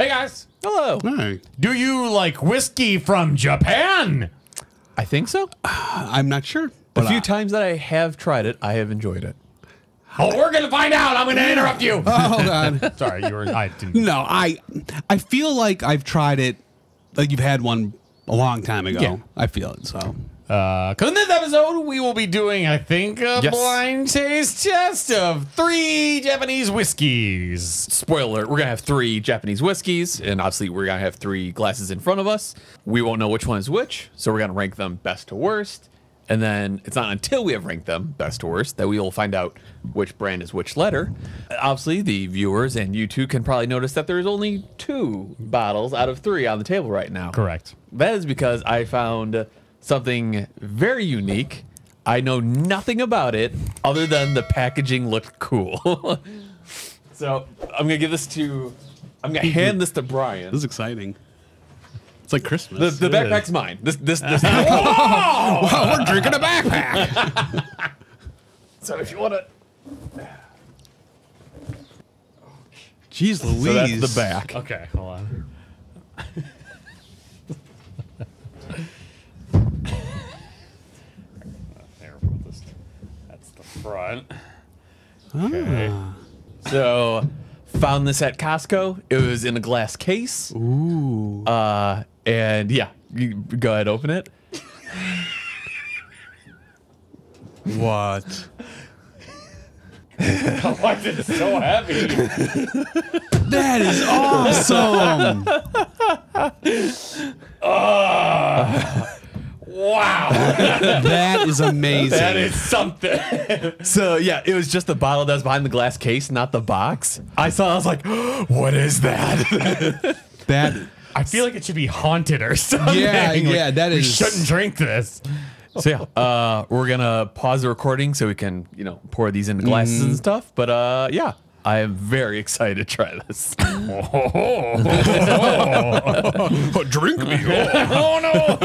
Hey guys, Hello. Hey, do you like whiskey from Japan? I think so. I'm not sure. The But few uh, times that I have tried it, I have enjoyed it. Oh, we're gonna find out. I'm gonna interrupt you. oh god, Sorry, you were. I didn't. no, I I feel like I've tried it. Like you've had one a long time ago. Yeah. I feel it. So Uh, because in this episode, we will be doing, I think, a Yes. blind taste test of three Japanese whiskeys. Spoiler alert, we're going to have three Japanese whiskeys, and obviously we're going to have three glasses in front of us. We won't know which one is which, so we're going to rank them best to worst. And then it's not until we have ranked them best to worst that we will find out which brand is which letter. Obviously, the viewers and you two can probably notice that there's only two bottles out of three on the table right now. Correct. That is because I found something very unique. I know nothing about it other than the packaging looked cool. so I'm gonna give this to. I'm gonna hand this to Brian. this is exciting. It's like Christmas. The, the backpack's mine. This this this. oh, we're drinking a backpack. so if you want to. Jeez Louise. So that's the back. Okay, hold on. there, put this. That's the front. Okay. So found this at Costco. It was in a glass case. Ooh. Uh, and yeah, you go ahead, open it. What? Why is it so heavy? That is awesome. wow, that is amazing. that is something. So yeah, it was just the bottle that was behind the glass case, not the box. I saw. I was like, "What is that?" that. I feel like it should be haunted or something. Yeah, Like, yeah, that is. we shouldn't drink this. so yeah, uh, we're gonna pause the recording so we can, you know, pour these into glasses and stuff. But uh, yeah, I am very excited to try this. Oh. Drink me. oh no!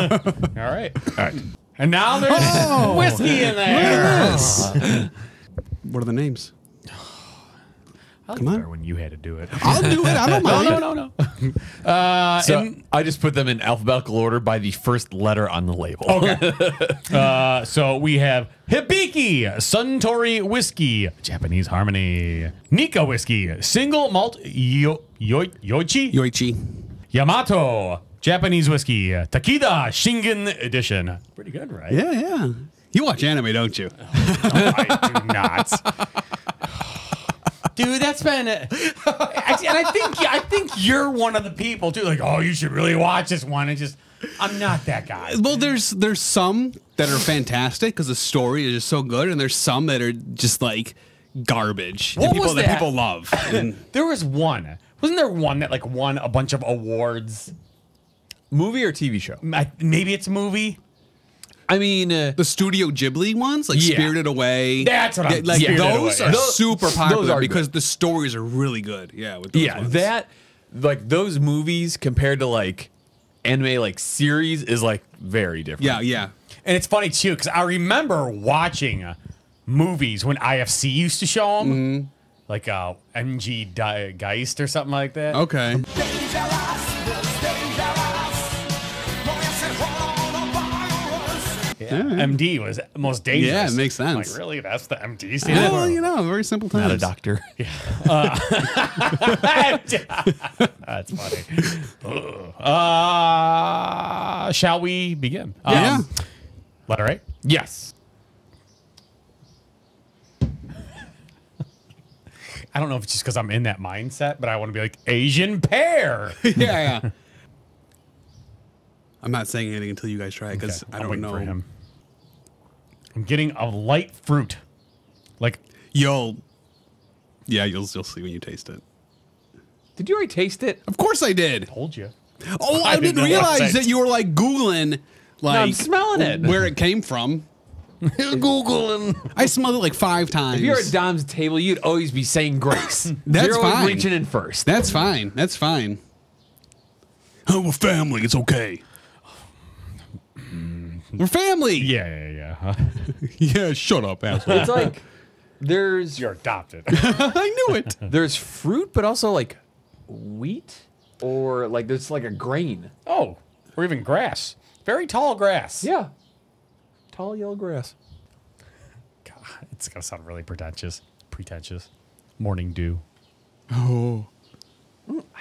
All right, all right. And now there's Oh. whiskey in there. What are the names? Come on. when you had to do it. I'll do it. I don't mind. no, no, no. Uh, So and- I just put them in alphabetical order by the first letter on the label. Okay. uh, so we have Hibiki Suntory Whiskey, Japanese Harmony, Nikka Whiskey, Single Malt yo, yo, Yoichi, Yoichi. Yamato, Japanese Whiskey, Takeda Shingen Edition. Pretty good, right? Yeah, yeah. You watch anime, don't you? I do not. Dude, that's been, and I think I think you're one of the people too. Like, oh, you should really watch this one. And just, I'm not that guy. Well, there's there's some that are fantastic because the story is just so good, and there's some that are just like garbage. What that people was that that? people love. And There was one. Wasn't there one that like won a bunch of awards? Movie or TV show? I- Maybe it's a movie. I mean, uh, the Studio Ghibli ones, like Yeah. Spirited Away. That's what I'm- like Spirited those Away. are Those- super those popular are because the stories are really good. Yeah, with those yeah, ones. that like those movies compared to like anime like series is like very different. Yeah, yeah. And it's funny too because I remember watching uh, movies when IFC used to show them, like uh, MD Di- Geist or something like that. Okay. Yeah. MD was most dangerous. Yeah, it makes sense. Like really, that's the MD stand Well, for? you know, very simple times. not a doctor. Yeah. That's funny. Uh, shall we begin? Yeah. Um, letter A. yes. I don't know if it's just because I'm in that mindset, but I want to be like Asian pear. yeah, yeah. I'm not saying anything until you guys try it because Okay, I don't waiting know. For him. I'm getting a light fruit, like You'll, yeah, you'll you'll see when you taste it. Did you already taste it? Of course I did. told you. Oh, I, I didn't didn't know what realize that you were like googling, like I'm smelling it. where it came from. Googling. I smelled it like five times. If you're at Dom's table, you'd always be saying grace. That's you're always fine. reaching in first. That's fine. That's fine. Oh, we're family. It's okay. We're family. Yeah, yeah, yeah. Yeah, shut up, asshole. It's like there's You're adopted. I knew it. there's fruit, but also like wheat or like there's like a grain. Oh, or even grass. Very tall grass. Yeah. Tall yellow grass. God, it's gonna sound really pretentious. Pretentious. Morning dew. Oh,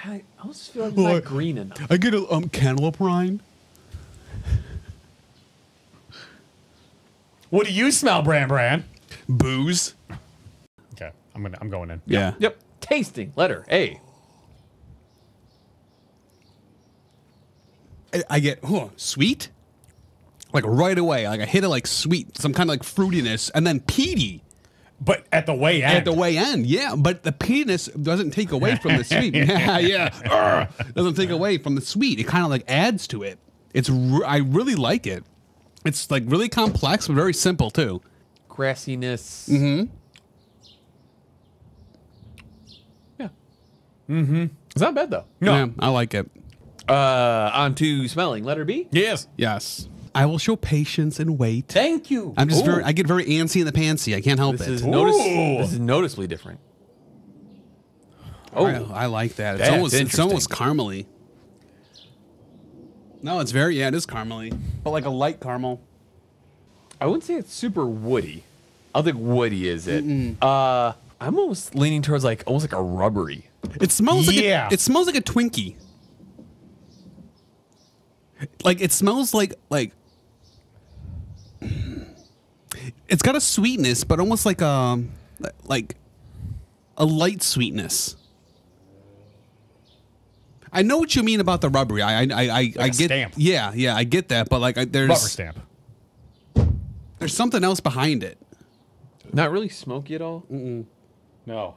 I almost feel like it's Oh, I- not green enough. I get a um, cantaloupe rind. What do you smell, Bran Bran? Booze. Okay, I'm gonna I'm going in. Yeah. Yep. Tasting. Letter A. I, I get oh, sweet, like right away. Like I hit it like sweet, some kind of like fruitiness, and then peaty But at the way end. at the way end. Yeah, but the peatiness doesn't take away from the sweet. yeah, yeah, Urgh. doesn't take away from the sweet. It kind of like adds to it. It's re- I really like it. It's like really complex but very simple too. Grassiness. Mm-hmm. Yeah. Mm-hmm. It's not bad though. No. Yeah, I like it. Uh, on to smelling. Letter B. Yes. Yes, I will show patience and wait. Thank you. I'm just Ooh. very. I get very antsy in the pantsy. I can't help This it. is notice. This is noticeably different. Oh, I, I like that. It's That's almost it's almost caramely. No, it's very yeah, it is caramely, but like a light caramel. I wouldn't say it's super woody. I don't think woody is it. Uh, I'm almost leaning towards like almost like a rubbery. It smells like Yeah. a, it smells like a Twinkie. Like it smells like like it's got a sweetness, but almost like a like a light sweetness. I know what you mean about the rubbery. I I I, I, I a get stamp. yeah yeah I get that, but like I, there's Rubber stamp. there's something else behind it. Not really smoky at all. No.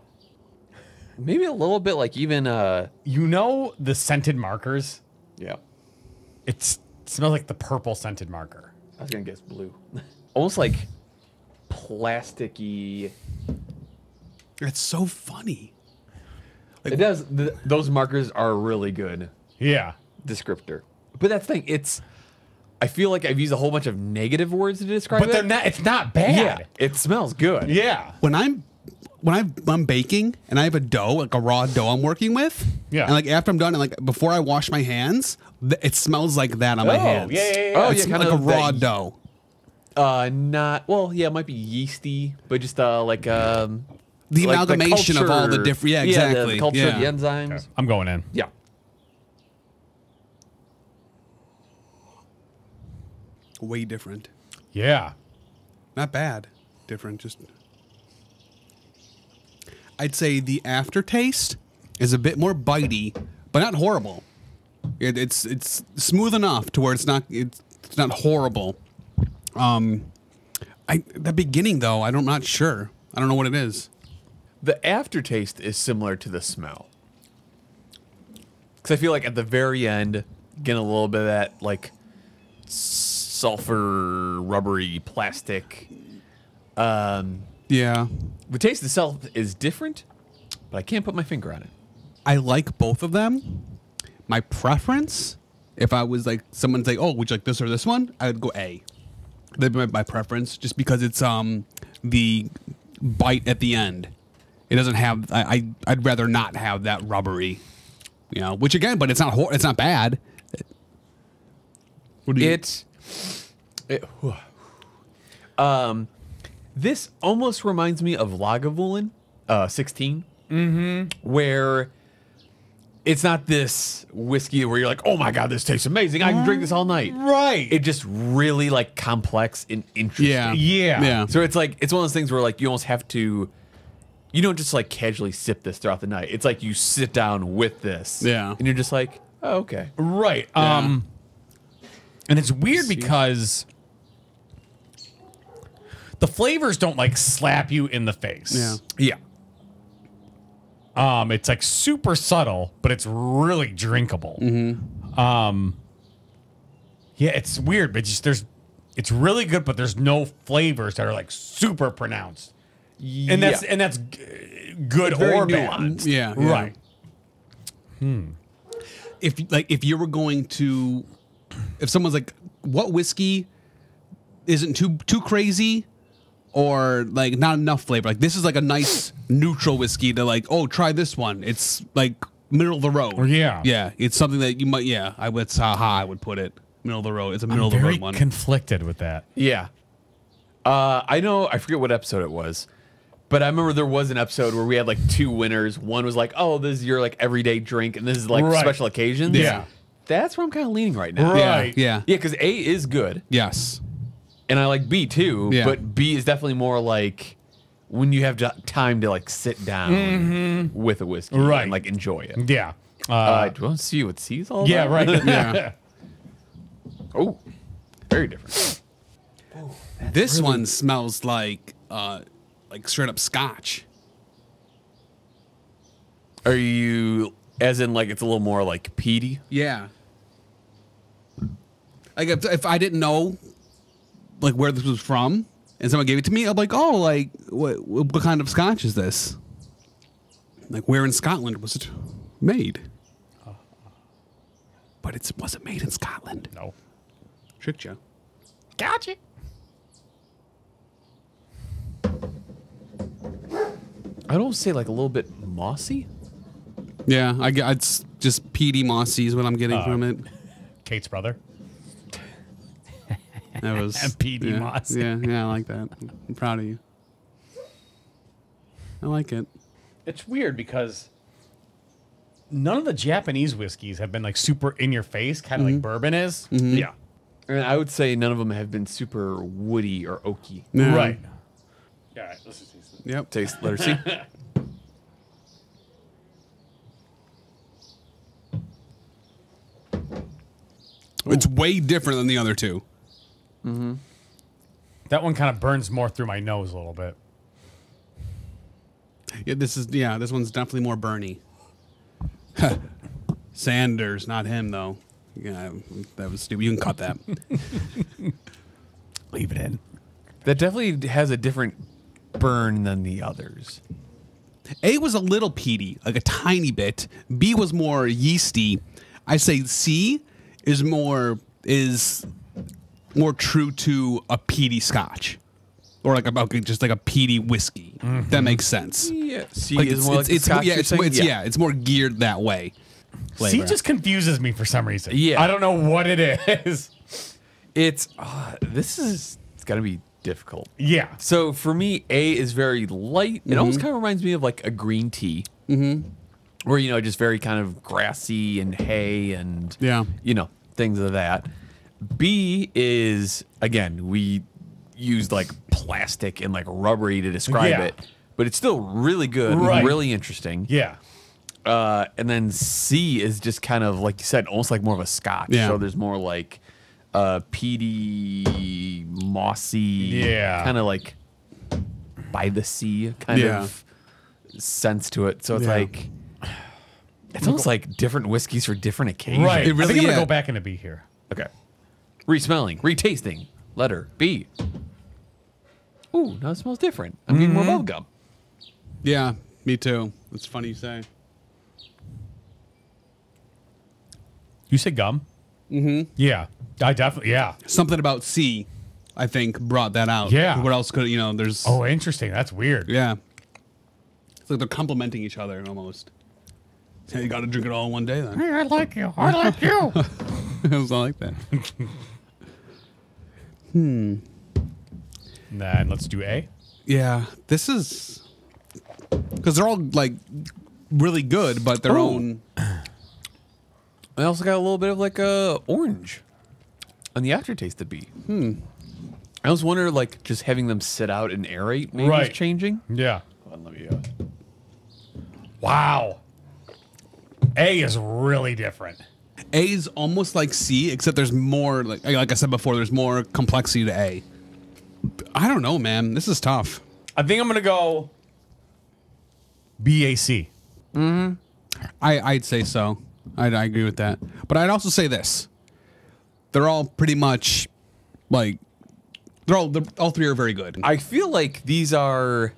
Maybe a little bit like even uh You know the scented markers? yeah. It's, it smells like the purple scented marker. I was gonna guess blue. almost like plasticky. It's so funny. It does. Th- those markers are really good Yeah. descriptor. But that's the thing. It's. I feel like I've used a whole bunch of negative words to describe But it. they're not it's not bad. Yeah, it smells good. Yeah. when I'm when I'm, I'm baking and I have a dough, like a raw dough I'm working with, Yeah. and like after I'm done and like before I wash my hands, th- it smells like that on my Oh, hands. yeah, yeah, yeah. Oh, it's yeah, like kinda a raw that- dough. Uh, not well. Yeah, it might be yeasty, but just uh, like um, The like amalgamation of all the different- yeah, the- exactly, the, culture, yeah. the enzymes. I'm going in. Yeah. Way different. Yeah. Not bad. Different. Just. I'd say the aftertaste is a bit more bitey, but not horrible. It, it's it's smooth enough to where it's not it's, it's not horrible. Um, I the beginning though I don't I'm not sure. I don't know what it is. The aftertaste is similar to the smell. Because I feel like at the very end, getting a little bit of that like sulfur, rubbery, plastic. Um, Yeah. the taste itself is different, but I can't put my finger on it. I like both of them. My preference, if I was like someone's like, "Oh, would you like this or this one?" I would go A. That'd be my, my preference, just because it's um the bite at the end. It doesn't have. I, I I'd rather not have that rubbery, you know. Which again, but it's not hor- it's not bad. What do you? It, it um, this almost reminds me of Lagavulin, uh, 16, mm-hmm. where it's not this whiskey where you're like, oh my god, this tastes amazing. I can drink this all night. Right. It just really like complex and interesting. yeah. Yeah. Yeah. So it's like it's one of those things where like you almost have to. You don't just like casually sip this throughout the night. It's like you sit down with this. Yeah. And you're just like, oh, okay. Right. Um and it's weird because the flavors don't like slap you in the face. Yeah. Yeah. Um it's like super subtle, but it's really drinkable. Mm-hmm. Um Yeah, it's weird, but just there's it's really good, but there's no flavors that are like super pronounced. And that's and that's good It's very or bad. nuanced. Yeah, yeah. Right. if like if you were going to if someone's like what whiskey isn't too too crazy or like not enough flavor like this is like a nice neutral whiskey to like oh try this one it's like middle of the road. Yeah. yeah. It's something that you might. Yeah, I would. That's how I would put it. Middle of the road. It's a middle I'm of the road one. conflicted with that. Yeah. Uh, I know. I forget what episode it was, but I remember there was an episode where we had like two winners. One was like, "Oh, this is your like everyday drink, and this is like Right. special occasions." Yeah. That's where I'm kind of leaning right now. Right. yeah, yeah, Yeah, because A is good, yes, and I like B too. Yeah. But B is definitely more like when you have time to like sit down with a whiskey Right. and like enjoy it. Yeah. Uh, Uh, do you want to see what C's all yeah, about? right. Yeah. oh, very different. This one smells like uh, like straight up Scotch. Are you, as in like it's a little more like peaty? Yeah. Like if, if I didn't know like where this was from and someone gave it to me, I'm like, oh, like what what kind of Scotch is this? Like where in Scotland was it made? But it wasn't made in Scotland. no. Tricked you. Gotcha. I don't say like a little bit mossy. Yeah, I get it's just peaty mossy is what I'm getting uh, from it. Kate's brother. That was peaty yeah, mossy. Yeah, yeah, I like that. I'm proud of you. I like it. It's weird because none of the Japanese whiskeys have been like super in your face, kind of like mm-hmm. bourbon is. Mm-hmm. Yeah. And I would say none of them have been super woody or oaky. Yeah. Right. Yeah. All right, let's just taste it. Yep. Taste, let her see. It's way different than the other two. mm -hmm. That one kind of burns more through my nose a little bit. Yeah, this is yeah, this one's definitely more Bernie. Sanders, not him though. Yeah, that was stupid. You can cut that. Leave it in. that definitely has a different burn than the others. A was a little peaty, like a tiny bit. B was more yeasty. I say C is more is more true to a peaty Scotch, or like about just like a peaty whiskey. That makes sense. Yeah. C Like is it's, more it's, like it's, Scotch yeah, it's, it's yeah. it's more geared that way. C just confuses me for some reason. Yeah. I don't know what it is. It's uh, this is it's gonna be difficult. Yeah. So for me, A is very light. It almost kind of reminds me of like a green tea, mm-hmm. where you know just very kind of grassy and hay and Yeah. you know things of that. B is again we used like plastic and like rubbery to describe Yeah. it, but it's still really good, Right. really interesting. Yeah. Uh, and then C is just kind of like you said, almost like more of a Scotch. Yeah. So there's more like uh, peaty, mossy, Yeah. kind of like by the sea kind Yeah. of sense to it. So it's Yeah. like it's almost like different whiskeys for different occasions. Right. It I think I'm yeah. gonna go back into B here. Okay. Resmelling, retasting. Letter B. Ooh, now it smells different. I'm getting more Mm-hmm. bubblegum. Yeah, me too. It's funny you say. You said gum. Mm-hmm. Yeah. I definitely. Yeah. Something about C, I think, brought that out. Yeah. What else could you know? There's Oh, interesting. That's weird. yeah. It's like they're complimenting each other almost. Yeah, you got to drink it all in one day then. Hey, I like you. I like you. it was all like that. Hmm. Then let's do A. Yeah, this is because they're all like really good, but their Oh. own. I also got a little bit of like a orange on the aftertaste of B. Hmm. I was wondering, like, just having them sit out and aerate maybe Right. is changing. Yeah. Hold on, let me, uh, Wow. A is really different. A is almost like C, except there's more. Like like I said before, there's more complexity to A. I don't know, man. This is tough. I think I'm gonna go BAC. Hmm. I I'd say so. I'd, I agree with that. But I'd also say this: they're all pretty much like they're all they're, all three are very good. I feel like these are.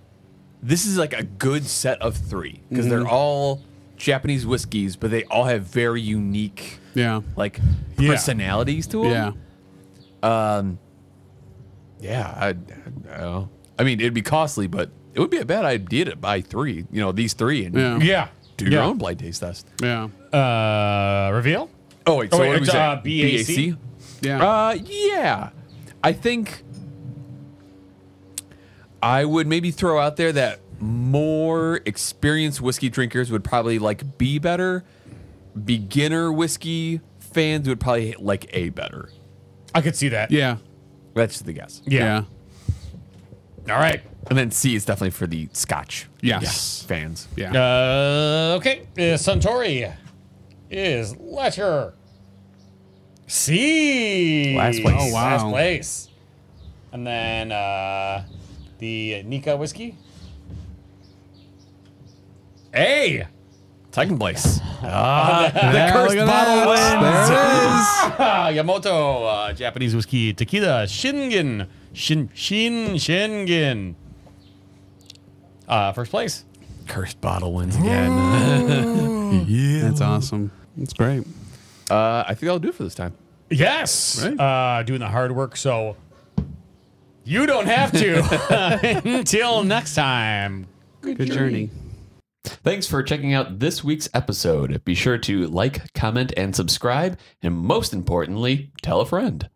This is like a good set of three because they're mm-hmm. all Japanese whiskeys, but they all have very unique, yeah, like, Yeah. personalities to them. yeah. Um, yeah, I, I, don't know. I mean, it'd be costly, but it would be a bad idea to buy three. You know, these three, and Yeah. Yeah. Do your Yeah. own blind taste test. Yeah. Uh, reveal. Oh wait, Oh, so wait, what it's, say? uh, BAC? Yeah. Uh, yeah. I think I would maybe throw out there that more experienced whiskey drinkers would probably like B better. Beginner whiskey fans would probably like A better. I could see that. yeah. That's the guess. Yeah. All right. And then C is definitely for the Scotch Yes. fans. Yeah. Uh, okay. Uh, Suntory is letter C. Last place. Oh, wow. Last place. And then uh, the Nikka whiskey. A. Second place. Ah, the Yeah, cursed bottle that. wins. There it is. Ah, Yamoto, uh, Japanese whiskey, tequila, Shingen, Shin, Shin, Shingen. Uh, first place. Cursed bottle wins again. yeah. That's awesome. That's great. Uh, I think that'll do it for this time. Yes. Right. Uh, doing the hard work, so you don't have to. Until next time. Good journey. Thanks for checking out this week's episode. Be sure to like, comment, and subscribe, and most importantly, tell a friend.